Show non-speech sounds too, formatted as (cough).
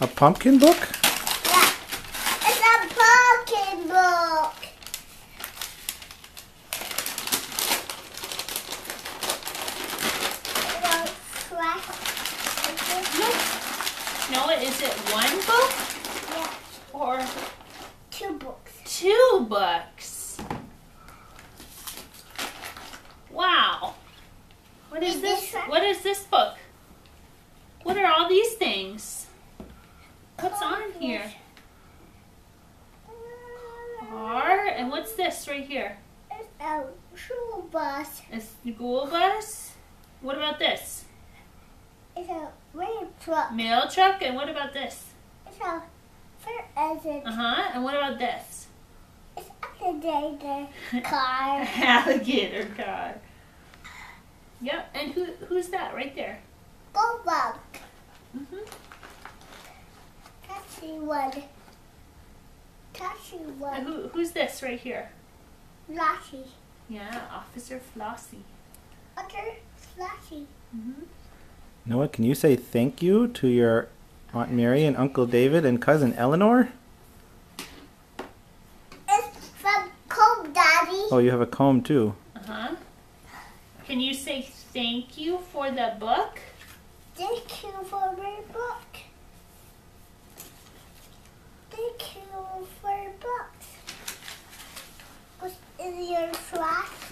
A pumpkin book? Yeah. It's a pumpkin book. No, is it one book Yeah, or two books. two books? Wow. What is Read this? this. What is this book? What are all these things? What's on here? R and what's this right here? It's a school bus. It's a school bus. What about this? It's a rain truck. Mail truck. And what about this? It's a fire exit. Uh huh. And what about this? It's alligator (laughs) car. Alligator car. Yep. And who who's that right there? Go bug. Mm-hmm. Taxi one. Taxi And one. who who's this right here? Flashy. Yeah, Officer Flossie. Other flashy. Mm-hmm. Noah, can you say thank you to your Aunt Mary and Uncle David and cousin Eleanor? It's from Cold Daddy. Oh, you have a comb too. Uh huh. Can you say thank you for the book? Thank you for glass?